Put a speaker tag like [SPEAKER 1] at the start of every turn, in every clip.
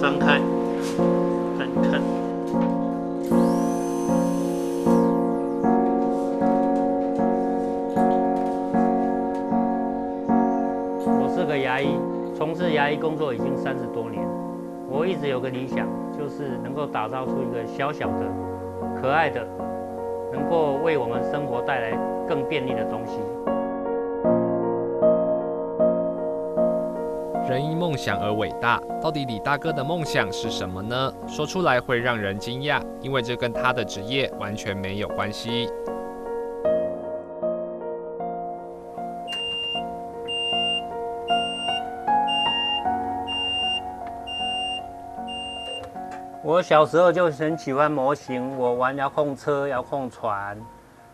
[SPEAKER 1] 张开，看看。我是个牙医，从事牙医工作已经三十多年。我一直有个理想，就是能够打造出一个小小的、可爱的，能够为我们生活带来更便利的东西。
[SPEAKER 2] 梦想而伟大，到底李大哥的梦想是什么呢？说出来会让人惊讶，因为这跟他的职业完全没有关系。
[SPEAKER 1] 我小时候就很喜欢模型，我玩遥控车、遥控船，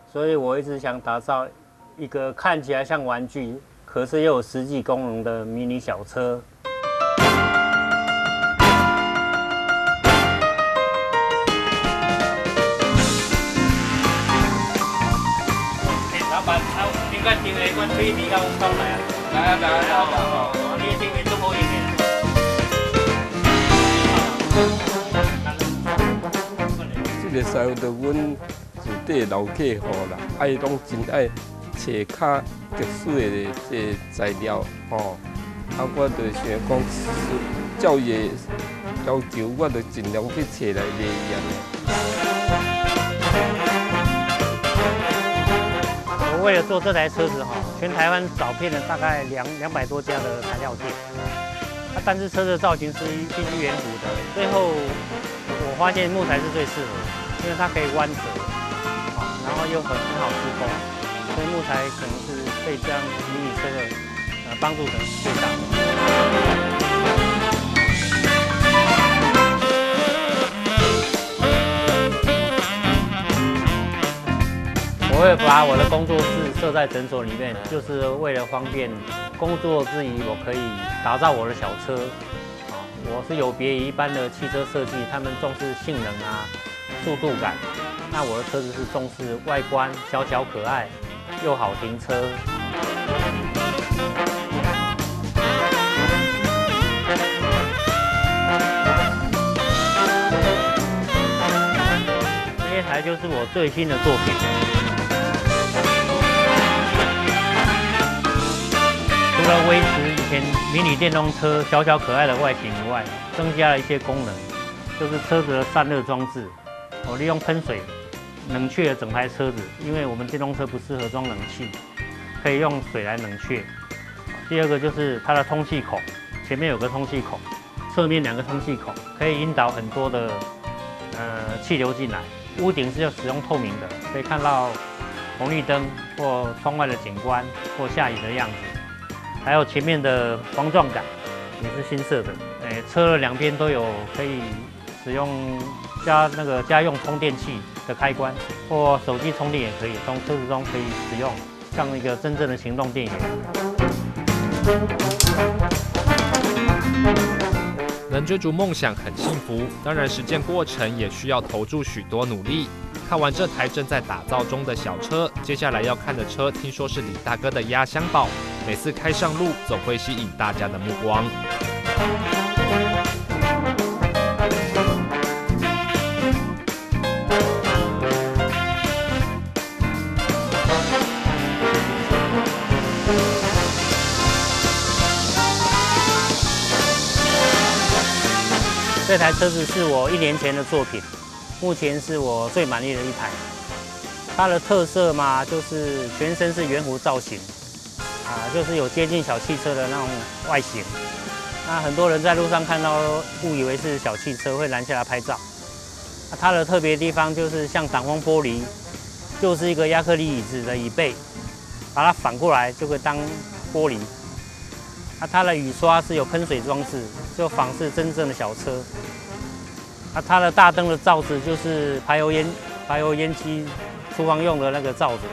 [SPEAKER 1] 所以我一直想打造一个看起来像玩具，可是又有实际功能的迷你小车。你敢订的，阮推比较送来啊？来啊来啊来啊！你订的做好用的。
[SPEAKER 3] 这个师傅就阮自地老客户啦，爱拢真爱找较特殊的这材料吼。啊，我就想讲，照伊要求，我就尽量去找来卖样。
[SPEAKER 1] 为了做这台车子哈，全台湾找遍了大概两两百多家的材料店，啊，但是车的造型是必须圆弧的。最后我发现木材是最适合，因为它可以弯折，好，然后又很很好施工，所以木材可能是对这样迷你车的呃帮助可能是最大的。会把我的工作室设在诊所里面，就是为了方便工作之余，我可以打造我的小车。我是有别于一般的汽车设计，他们重视性能啊、速度感。那我的车子是重视外观，小巧可爱，又好停车。这一台就是我最新的作品。除了维持以前迷你电动车小巧可爱的外形以外，增加了一些功能，就是车子的散热装置。我利用喷水冷却了整台车子，因为我们电动车不适合装冷气，可以用水来冷却。第二个就是它的通气孔，前面有个通气孔，侧面两个通气孔，可以引导很多的呃气流进来。屋顶是要使用透明的，可以看到红绿灯或窗外的景观或下雨的样子。还有前面的防撞杆也是新色的，诶，车的两边都有可以使用家那个家用充电器的开关，或手机充电也可以，从车子中可以使用，像一个真正的行动电源。
[SPEAKER 2] 能追逐梦想很幸福，当然实践过程也需要投注许多努力。看完这台正在打造中的小车，接下来要看的车，听说是李大哥的压箱宝，每次开上路总会吸引大家的目光。
[SPEAKER 1] 这台车子是我一年前的作品，目前是我最满意的一台。它的特色嘛，就是全身是圆弧造型，啊，就是有接近小汽车的那种外形。那很多人在路上看到，误以为是小汽车，会拦下来拍照。它的特别地方就是像挡风玻璃，就是一个亚克力椅子的椅背，把它反过来就会当玻璃。啊它的雨刷是有喷水装置，就仿似真正的小车。啊它的大灯的罩子就是排油烟排油烟机厨房用的那个罩子。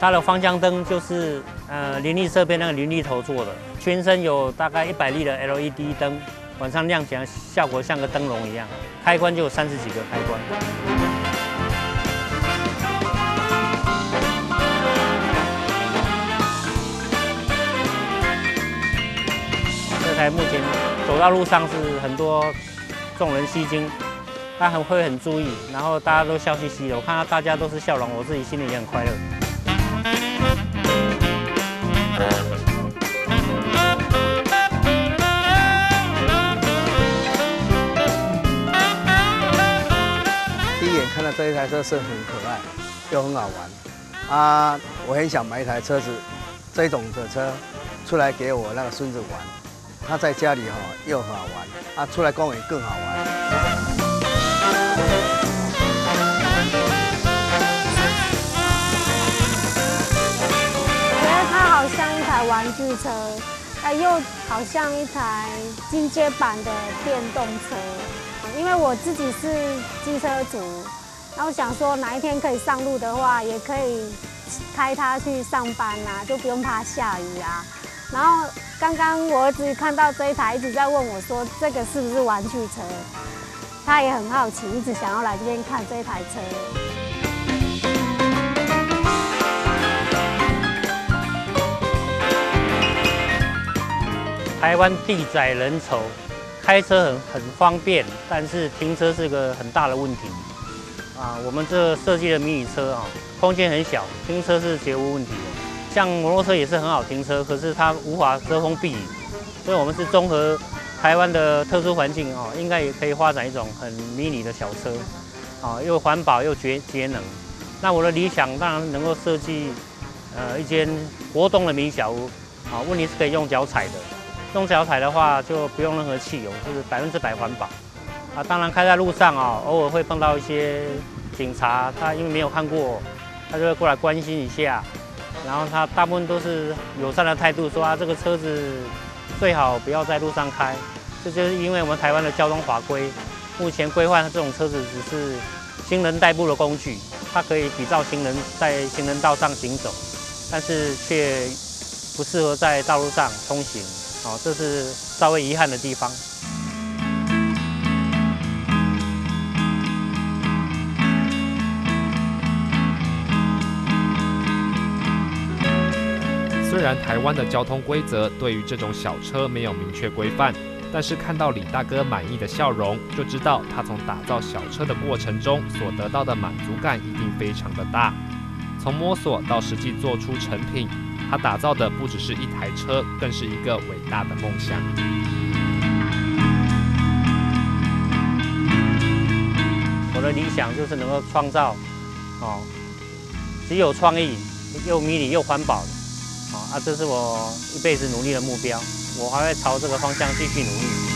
[SPEAKER 1] 它的方向灯就是呃林立侧边那个林立头做的，全身有大概一百粒的 LED 灯，晚上亮起来效果像个灯笼一样。开关就有三十几个开关。这台目前走到路上是很多众人吸睛，他很会很注意，然后大家都笑嘻嘻的，我看到大家都是笑容，我自己心里也很快乐。
[SPEAKER 4] 台车是很可爱，又很好玩啊！我很想买一台车子，这种的车出来给我那个孙子玩。他在家里哈又很好玩，啊，出来公园更好玩。
[SPEAKER 5] 我觉得它好像一台玩具车，它又好像一台进阶版的电动车。因为我自己是机车族，然后想说哪一天可以上路的话，也可以开它去上班啊，就不用怕下雨啊。然后刚刚我儿子看到这一台，一直在问我说这个是不是玩具车，他也很好奇，一直想要来这边看这一台车。
[SPEAKER 1] 台湾地窄人稠。开车很很方便，但是停车是个很大的问题啊。我们这设计的迷你车啊，空间很小，停车是绝无问题的。像摩托车也是很好停车，可是它无法遮风避雨，所以我们是综合台湾的特殊环境啊，应该也可以发展一种很迷你的小车啊，又环保又节节能。那我的理想当然能够设计呃一间活动的迷你小屋啊，问题是可以用脚踩的。用脚踩的话，就不用任何汽油，就是百分之百环保啊。当然开在路上啊，偶尔会碰到一些警察，他因为没有看过，他就会过来关心一下。然后他大部分都是友善的态度，说啊这个车子最好不要在路上开。这就是因为我们台湾的交通法规，目前规范这种车子只是行人代步的工具，它可以比照行人在行人道上行走，但是却不适合在道路上通行。哦，这是稍微遗憾的地方。
[SPEAKER 2] 台湾的交通规则对于这种小车没有明确规范，但是看到李大哥满意的笑容，就知道他从打造小车的过程中所得到的满足感一定非常的大。从摸索到实际做出成品。他打造的不只是一台车，更是一个伟大的梦想。
[SPEAKER 1] 我的理想就是能够创造，哦，既有创意又迷你又环保啊，这是我一辈子努力的目标。我还会朝这个方向继续努力。